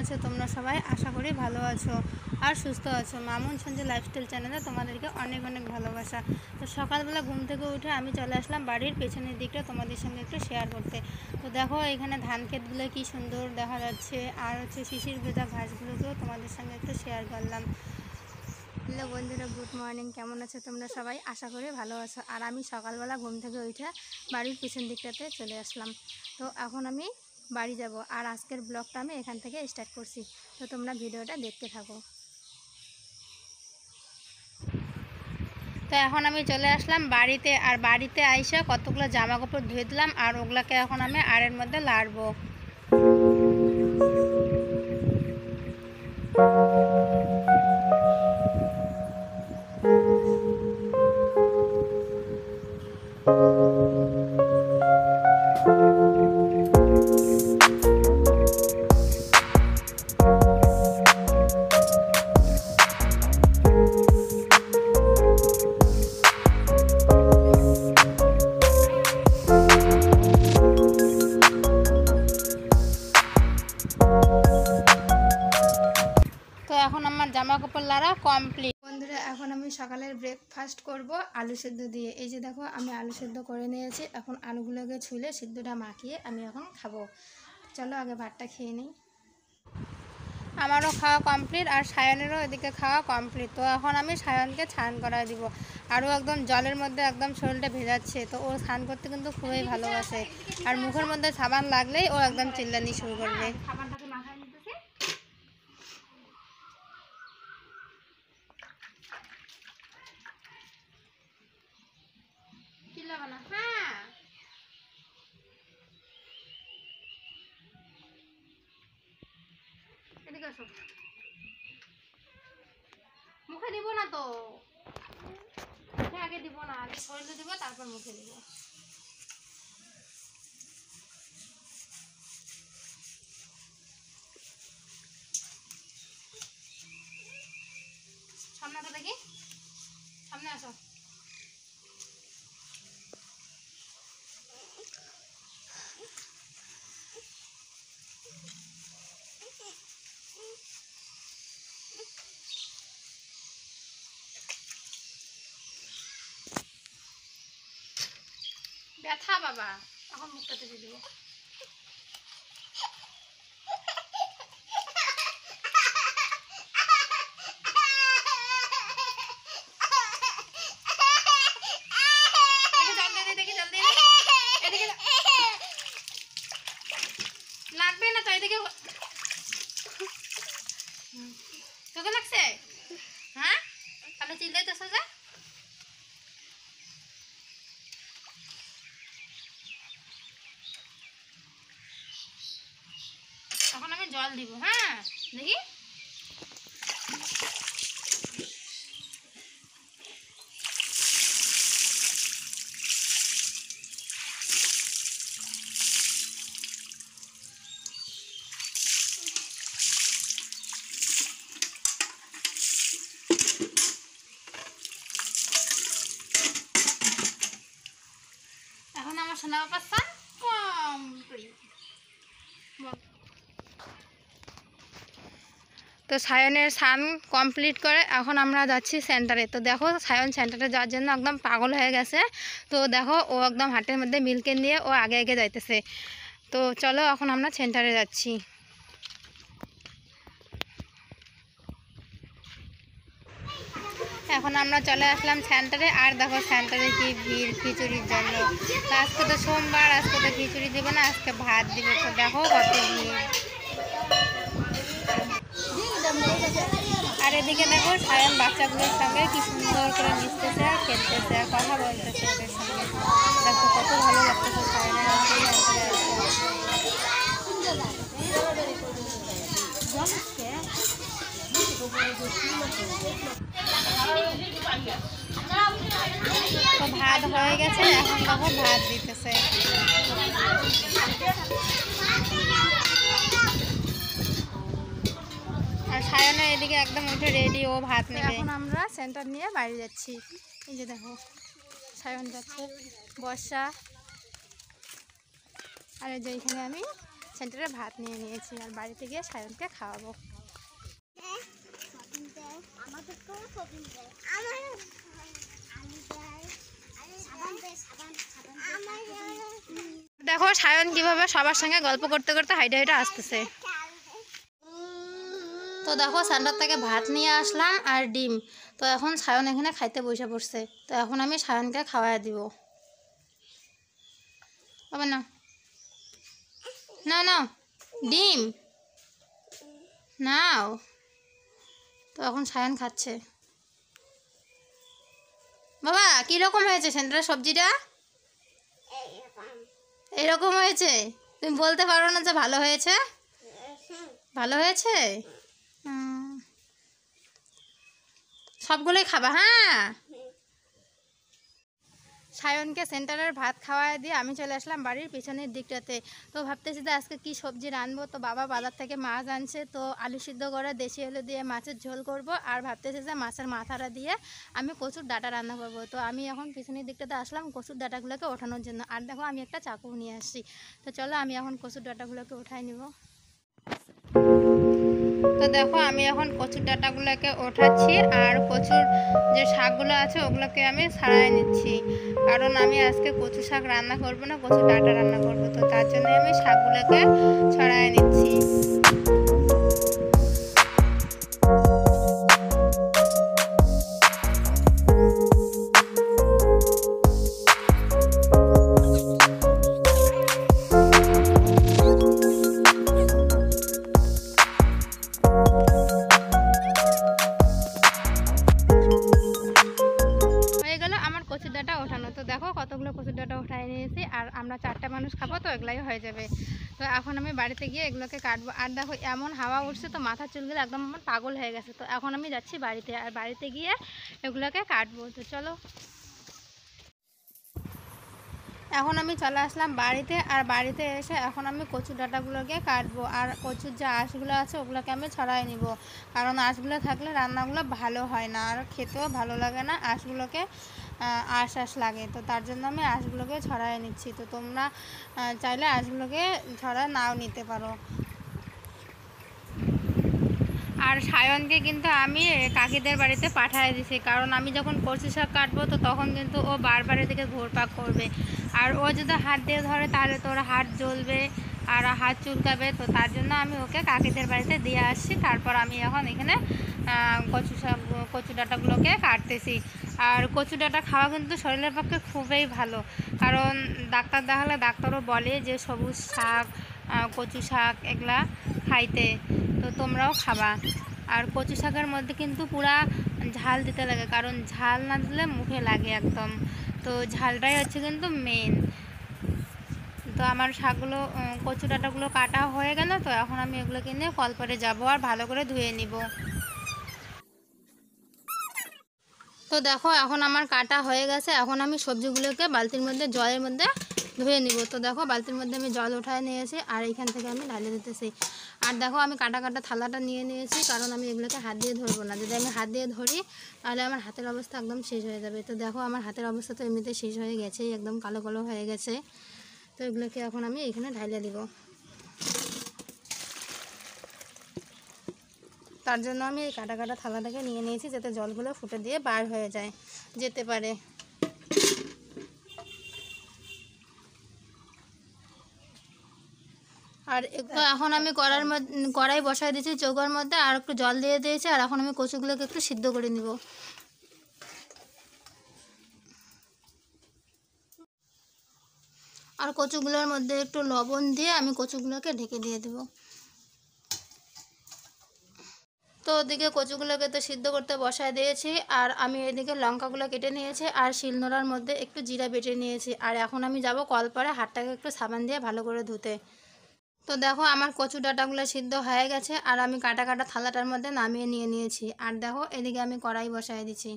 আছো তোমরা সবাই? আশা করি ভালো আছো আর সুস্থ আছো। মামুন সঞ্জয় লাইফস্টাইল চ্যানেলে তোমাদেরকে অনেক অনেক ভালোবাসা। তো সকালবেলা ঘুম থেকে উঠে আমি চলে আসলাম বাড়ির পেছনের দিকটা তোমাদের সঙ্গে একটু শেয়ার করতে। তো দেখো, এখানে ধান ক্ষেতগুলো কি সুন্দর দেখা যাচ্ছে। আর হচ্ছে শিশির ভেজা ঘাসগুলোকেও তোমাদের সঙ্গে একটু শেয়ার করলাম। হ্যালো বন্ধুরা গুড মর্নিং কেমন আছো তোমরা সবাই? আশা করি ভালো আছো। আর আমি সকালবেলা ঘুম থেকে উঠে বাড়ির পিছন দিকটাতে চলে আসলাম। তো এখন আমি বাড়ি যাব। আর আজকের ব্লগটা আমি এখান থেকে স্টার্ট করছি। তো তোমরা ভিডিওটা দেখতে থাকো। তো এখন আমি চলে আসলাম বাড়িতে। আর বাড়িতে আইসা কতগুলো জামা কাপড় ধুয়ে দিলাম, আর ওগুলাকে এখন আমি আড়ের মধ্যে লাড়বো। আমার জামা কাপড় লাড়া কমপ্লিট বন্ধুরা এখন আমি সকালের ব্রেকফাস্ট করব আলু সেদ্ধ দিয়ে। এই যে দেখো আমি আলু সেদ্ধ করে নিয়েছি। এখন আলুগুলোকে ছুলে সিদ্ধটা মাখিয়ে আমি এখন খাব। চলো আগে ভাতটা খেয়ে নিই। আমারও খাওয়া কমপ্লিট আর সায়নেরও এদিকে খাওয়া কমপ্লিট তো এখন আমি সায়নকে স্নান করায় দিব। আরও একদম জলের মধ্যে একদম শরীরটা ভেজাচ্ছে। তো ও স্নান করতে কিন্তু খুবই ভালোবাসে। আর মুখের মধ্যে সাবান লাগলেই ও একদম চিল্লানি শুরু করবে খাবারটাকে মাথায় নিতেছে চিল্লাবে না হ্যাঁ এদিকে আসো। মুখে দিব না তো। মুখে আগে দিব না, আগে শরীরে দিব, তারপর মুখে দিব। সামনে আসো দেখি। সামনে আসো। ব্যথা বাবা। এখন মুখটাতে দিয়ে দিব দেখি জল দিয়ে দে, দেখি জল দিয়ে দে। এদিকে যা। লাগবে না তো এদিকে হুম। তোকে লাগছে হ্যাঁ তাহলে চিল্লাইতেছ যে এখন আমি জল দিব হ্যাঁ দেখি এখন আমার সোনা বাবার সান কমপ্লিট তো সায়নের সান কমপ্লিট করে এখন আমরা যাচ্ছি সেন্টারে। তো দেখো, সায়ন সেন্টারে যাওয়ার জন্য একদম পাগল হয়ে গেছে। তো দেখো, ও একদম হাটের মধ্যে মিল্কে নিয়ে ও আগে আগে যাইতেছে। তো চলো, এখন আমরা সেন্টারে যাচ্ছি। এখন আমরা চলে আসলাম সেন্টারে। আর দেখো, সেন্টারে কি ভিড়, খিচুড়ির জন্য। আজকে তো সোমবার, আজকে তো খিচুড়ি দেবে না, আজকে ভাত দিবে। তো দেখো কত ভিড়। আর এদিকে দেখো সায়ন বাচ্চাগুলোর সঙ্গে কি সুন্দর করে মিশতেছে আর খেলতেছে আর কথা বলতেছে ওদের সঙ্গে। দেখো কত ভালো লাগতেছে ভাত হয়ে গেছে, এখন দেখো ভাত দিতেছে আর সায়নের এদিকে একদম উঠে রেডি ও ভাত নেবে। এখন আমরা সেন্টার নিয়ে বাড়ি যাচ্ছি। এই যে দেখো সায়ন যাচ্ছে বর্ষা। আর এই যে এখানে আমি সেন্টারে ভাত নিয়ে নিয়েছি আর বাড়িতে গিয়ে সায়নকে খাওয়াবো। দেখো সায়ন কীভাবে সবার সঙ্গে গল্প করতে করতে হাইটে হাইটে আসতেছে। তো দেখো সেন্টার থেকে ভাত নিয়ে আসলাম আর ডিম। তো এখন সায়ন এখানে খাইতে বসে পড়ছে। তো এখন আমি সায়নকে খাওয়াই দিব। হবে না? না না, ডিম। নাও। তো এখন সায়ন খাচ্ছে। বাবা, কীরকম হয়েছে সেন্টারের সবজিটা? এরকম হয়েছে? তুমি বলতে পারো না যে ভালো হয়েছে? ভালো হয়েছে। সবগুলোই খাবা হ্যাঁ? সায়নকে সেন্টারের ভাত খাওয়ায় দিয়ে আমি চলে আসলাম বাড়ির পিছনের দিকটাতে। তো ভাবতেছি যে আজকে কি সবজি রানবো তো বাবা বাজার থেকে মাছ আনছে, তো আলু সিদ্ধ করে দেশি আলু দিয়ে মাছের ঝোল করব। আর ভাবতেছি যে মাছের মাথাটা দিয়ে আমি কচুর ডাটা রান্না করব। তো আমি এখন পিছনের দিকটাতে আসলাম কচুর ডাটাগুলোকে ওঠানোর জন্য। আর দেখো আমি একটা চাকু নিয়ে আসছি। তো চলো আমি এখন কচুর ডাটাগুলোকে উঠাই নিব। তো দেখো, আমি এখন কচুর ডাটাগুলোকে ওঠাচ্ছি আর কচুর যে শাকগুলো আছে ওগুলোকে আমি সারাই নিচ্ছি। কারণ আমি আজকে কচু শাক রান্না করব না কচুর ডাটা রান্না করব। তো তার জন্য আমি শাকগুলোকে ছড়াই নিচ্ছি। চারটা মানুষ খাব তো, এগুলাই হয়ে যাবে। তো এখন আমি বাড়িতে গিয়ে এগুলোকে কাটবো। আর দেখো, এমন হাওয়া উঠছে তো, মাথার চুলগুলো একদম আমার পাগল হয়ে গেছে। তো এখন আমি যাচ্ছি বাড়িতে, আর বাড়িতে গিয়ে এগুলোকে কাটবো। তো চলো। এখন আমি চলে আসলাম বাড়িতে, আর বাড়িতে এসে এখন আমি কচু ডাঁটাগুলোকে কাটবো। আর কচুর যে আঁশগুলো আছে, ওগুলোকে আমি ছড়াই নিব। কারণ আঁশগুলো থাকলে রান্নাগুলো ভালো হয় না, আর খেতেও ভালো লাগে না আঁশগুলোকে। আঁশ আঁশ লাগে। তো তার জন্য আমি আঁশগুলোকে ছড়াই নিচ্ছি। তো তোমরা চাইলে আঁশগুলোকে ছড়া নাও নিতে পারো। আর সায়নকে কিন্তু আমি কাকিদের বাড়িতে পাঠিয়ে দিছি। কারণ আমি যখন কচু শাক কাটবো, তো তখন কিন্তু ও বারবার এদিকে ঘুরপাক করবে। আর ও যদি হাত দিয়ে ধরে, তাহলে তো ওর হাত জ্বলবে আর হাত চুলকাবে। তো তার জন্য আমি ওকে কাকিদের বাড়িতে দিয়ে আসছি। তারপর আমি এখন এখানে কচু শাক, কচু ডাঁটাগুলোকে কাটতেছি। আর কচু ডাঁটা খাওয়া কিন্তু শরীরের পক্ষে খুবই ভালো। কারণ ডাক্তার দেখালে ডাক্তারও বলে যে সবুজ শাক কচু শাক এগুলা খাইতে, তো তোমরাও খাবা। আর কচু শাকের মধ্যে কিন্তু পুরা ঝাল দিতে লাগে, কারণ ঝাল না দিলে মুখে লাগে একদম। তো ঝালটাই হচ্ছে কিন্তু মেন তো আমার শাকগুলো কচু ডাঁটাগুলো কাটা হয়ে গেল, তো এখন আমি এগুলোকে নিয়ে কলপারে যাব আর ভালো করে ধুয়ে নিব। তো দেখো, এখন আমার কাটা হয়ে গেছে। এখন আমি সবজিগুলোকে বালতির মধ্যে, জলের মধ্যে ধুয়ে নিব। তো দেখো, বালতির মধ্যে আমি জল উঠায় নিয়েছি আর এইখান থেকে আমি ঢালে দিতেছি। আর দেখো, আমি কাটা কাটা থালাটা নিয়ে নিয়েছি, কারণ আমি এগুলোকে হাত দিয়ে ধরবো না। যদি আমি হাত দিয়ে ধরি, তাহলে আমার হাতের অবস্থা একদম শেষ হয়ে যাবে। তো দেখো, আমার হাতের অবস্থা তো এমনিতে শেষ হয়ে গেছেই, একদম কালো কালো হয়ে গেছে। তো এগুলোকে এখন আমি এখানে ঢালে দিব। তার জন্য আমি এই কাটা কাটা থালাটাকে নিয়ে নিয়েছি যাতে জলগুলো ফুটে দিয়ে বার হয়ে যায় যেতে পারে। আর একটু এখন আমি কড়ার মধ্যে কড়াই বসাই দিয়েছি চৌকার মধ্যে আর একটু জল দিয়ে দিয়েছি আর এখন আমি কচুগুলোকে একটু সিদ্ধ করে নিব। আর কচুগুলোর মধ্যে একটু লবণ দিয়ে আমি কচুগুলোকে ঢেকে দিয়ে দেবো। তো ওদিকে কচুগুলোকে তো সিদ্ধ করতে বসায় দিয়েছি, আর আমি এদিকে লঙ্কাগুলো কেটে নিয়েছি, আর শিলনোড়ার মধ্যে একটু জিরা বেটে নিয়েছি, আর এখন আমি যাব কলপারে হাতটাকে একটু সাবান দিয়ে ভালো করে ধুতে। তো দেখো আমার কচু ডাঁটাগুলো সিদ্ধ হয়ে গেছে, আর আমি কাটা কাটা থালাটার মধ্যে নামিয়ে নিয়ে নিয়েছি, আর দেখো এদিকে আমি কড়াই বসায় দিচ্ছি।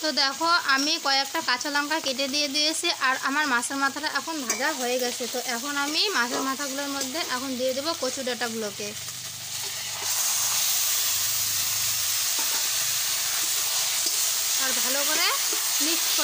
তো দেখো আমি কয়েকটা কাঁচা লঙ্কা কেটে দিয়ে দিয়েছি, আর আমার মাছের মাথাটা এখন ভাজা হয়ে গেছে, তো এখন আমি মাছের মাথাগুলোর মধ্যে এখন দিয়ে দেবো কচু ডাঁটাগুলোকে।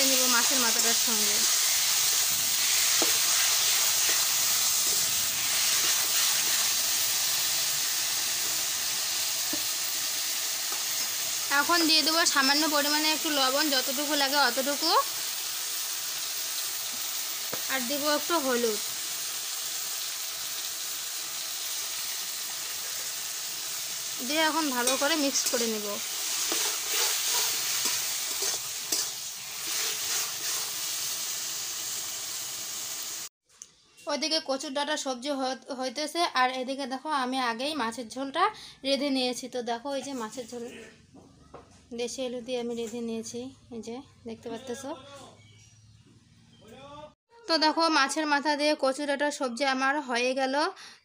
করে নিব মাছের মাথাটার সঙ্গে। এখন দিয়ে দেবো সামান্য পরিমাণে একটু লবণ, যতটুকু লাগে অতটুকু। আর দেবো একটু হলুদ। দিয়ে এখন ভালো করে মিক্স করে নেব। ওইদিকে কচুর ডাটা সবজি হইতেছে, আর এদিকে দেখো আমি আগেই মাছের ঝোলটা রেঁধে নিয়েছি। তো দেখো এই যে মাছের ঝোল, দেশি আলু দিয়ে আমি রেঁধে নিয়েছি, এই যে দেখতে পাচ্তেছ তো দেখো মাছের মাথা দিয়ে কচুর ডাটা সবজি আমার হয়ে গেল।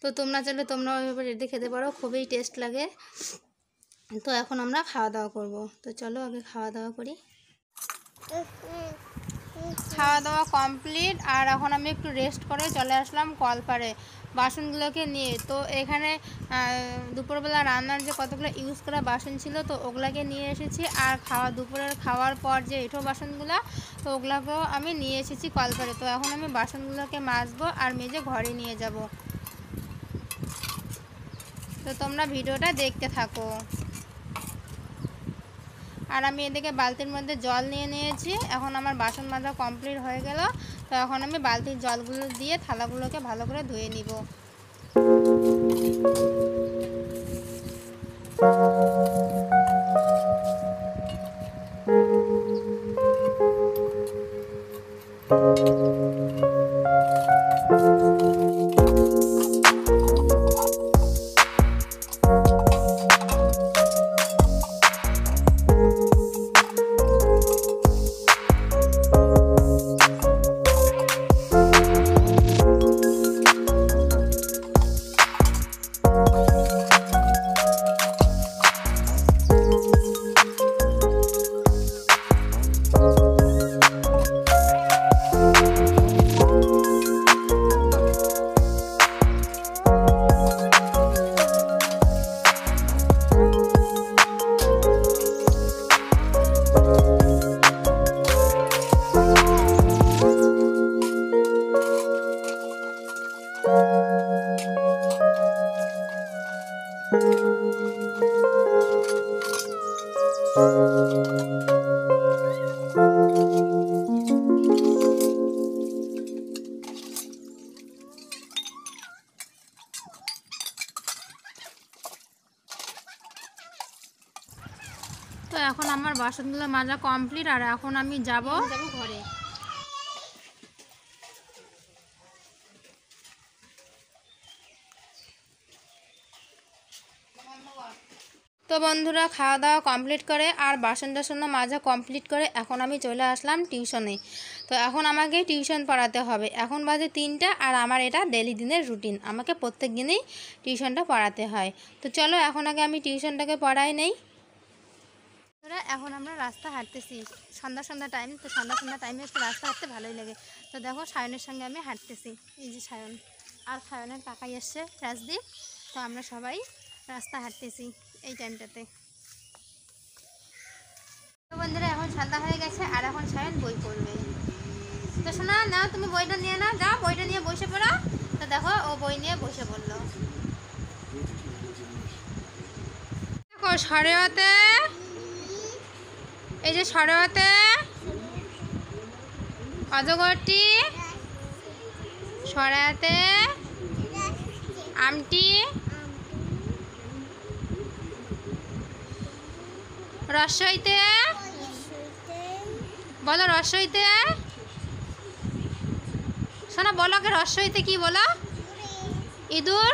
তো তোমরা চাইলে তোমরা ওইভাবে রেঁধে খেতে পারো, খুবই টেস্ট লাগে। তো এখন আমরা খাওয়া দাওয়া করব। তো চলো আগে খাওয়া দাওয়া করি। খাওয়া দাওয়া কমপ্লিট, আর এখন আমি একটু রেস্ট করে চলে আসলাম কলপারে বাসনগুলোকে নিয়ে। তো এখানে দুপুরবেলা রান্নার যে কতগুলো ইউজ করা বাসন ছিল, তো ওগুলাকে নিয়ে এসেছি। আর খাওয়া, দুপুরের খাওয়ার পর যে এঠো বাসনগুলো, তো ওগুলোকেও আমি নিয়ে এসেছি কলপারে তো এখন আমি বাসনগুলোকে মাজবো আর মেজে ঘরে নিয়ে যাব। তো তোমরা ভিডিওটা দেখতে থাকো। আর আমি এদিকে বালতির মধ্যে জল নিয়ে নিয়েছি। এখন আমার বাসন মাজা কমপ্লিট হয়ে গেল। তো এখন আমি বালতির জলগুলো দিয়ে থালাগুলোকে ভালো করে ধুয়ে নিব। তো এখন আমার বাসনগুলো মাজা কমপ্লিট আর এখন আমি যাব ঘরে। তো বন্ধুরা খাওয়া দাওয়া কমপ্লিট করে আর বাসন টাসনও মাজা কমপ্লিট করে এখন আমি চলে আসলাম টিউশনে তো এখন আমাকে টিউশন পড়াতে হবে। এখন বাজে তিনটা আর আমার এটা ডেলি দিনের রুটিন আমাকে প্রত্যেক দিনেই টিউশনটা পড়াতে হয়। তো চলো এখন আগে আমি টিউশনটাকে পড়াই নেই। এখন আমরা রাস্তা হাঁটতেছি। সন্ধ্যা সন্ধ্যা টাইম তো সন্ধ্যা সন্ধ্যা টাইমে একটু রাস্তা হাঁটতে ভালোই লাগে। তো দেখো সায়নের সঙ্গে আমি হাঁটতেছি। এই যে সায়ন। আর সায়নের কাকাই এসছে, রাজদীপ। তো আমরা সবাই রাস্তা হাঁটতেছি। এই টাইমটাতে। বন্ধুরা, এখন সন্ধ্যা হয়ে গেছে, আর এখন সায়ন বই পড়বে। তো শোনা না তুমি বইটা নিয়ে না যাও, বইটা নিয়ে বসে পড়ো। তো দেখো, ও বই নিয়ে বসে পড়ল। দেখো, সরেওয়াতে, এই যে সরেওয়াতে, অজগরটি সরাতে আমটি রসইতে? বলো রসইতে? শোনা, বলো কে রসইতে কি বলো? ইঁদুর?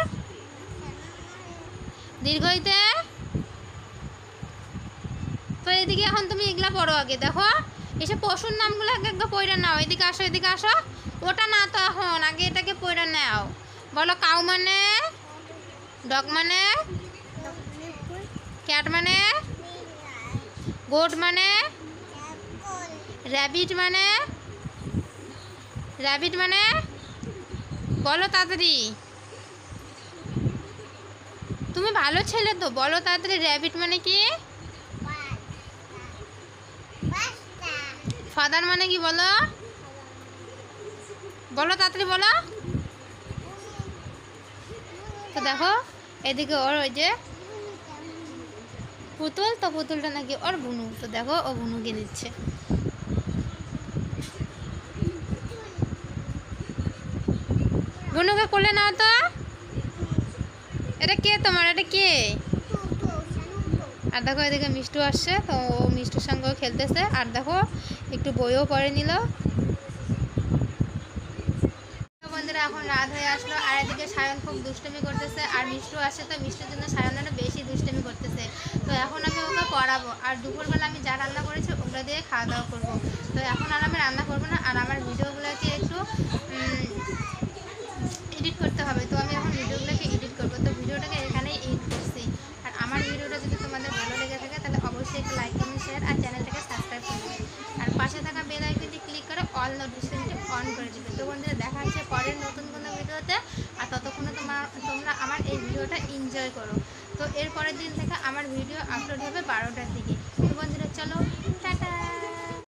দীর্ঘইতে? তো এদিকে এখন তুমি এগুলা পড়ো আগে, দেখো। এসে পশুর নামগুলো আগে একবার পড়ে নাও, এদিকে আসো এদিকে আসো। ওটা না তো এখন, আগে এটাকে পড়ে নাও। বলো কাউ মানে? ডগ মানে? ক্যাট মানে? গোট মানে? র্যাবিট মানে? র্যাবিট মানে? বলো তাড়াতাড়ি। তুমি ভালো ছেলে তো, বলো তাড়াতাড়ি র্যাবিট মানে কি? ফাদার মানে কি বলো? বলো তাড়াতাড়ি বলো। তো দেখো, এদিকে ওর ওই যে পুতুল, তো পুতুলটা নাকি ওর বুনু। তো দেখো, ও বুনুকে নিচ্ছে বুনুকে কোলে নাও তো। এটা কে তোমার? এটা কে? আর দেখো এদিকে মিষ্টু আসছে, তো ও মিষ্টুর সঙ্গেও খেলতেছে। আর দেখো, একটু বইও পড়ে নিল। বন্ধুরা, এখন রাত হয়ে আসলো, আর এদিকে সায়ন খুব দুষ্টমি করতেছে। আর মিষ্টু আসছে, তো মিষ্টির জন্য সায়ন আরও বেশি তো এখন আমি ওকে পড়াবো। আর দুপুরবেলা আমি যা রান্না করেছি ওগুলো দিয়ে খাওয়া দাওয়া করব। তো এখন আর আমি রান্না করব না, আর আমার ভিডিওগুলোকে একটু এডিট করতে হবে। তো আমি এখন ভিডিওগুলোকে এডিট করব। তো ভিডিওটাকে এখানেই এডিট করছি। আর আমার ভিডিওটা যদি তোমাদের ভালো লেগে থাকে, তাহলে অবশ্যই একটা লাইক কমেন্ট শেয়ার আর চ্যানেলটাকে সাবস্ক্রাইব করবে আর পাশে থাকা বেল আইকনটি ক্লিক করে অল নোটিফিকেশনটি অন করে দিবে। তো বন্ধুরা, দেখা হচ্ছে পরের নতুন কোনো ভিডিওতে। আর ততক্ষণে তোমার তোমরা আমার এই ভিডিওটা এনজয় করো। তো এর পরের দিন থেকে আমার ভিডিও আপলোড হবে বারোটার দিকে।